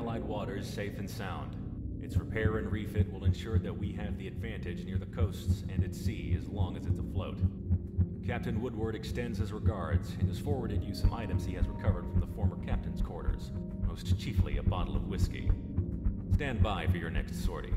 Allied waters safe and sound. Its repair and refit will ensure that we have the advantage near the coasts and at sea as long as it's afloat. Captain Woodward extends his regards and has forwarded you some items he has recovered from the former captain's quarters, most chiefly a bottle of whiskey. Stand by for your next sortie.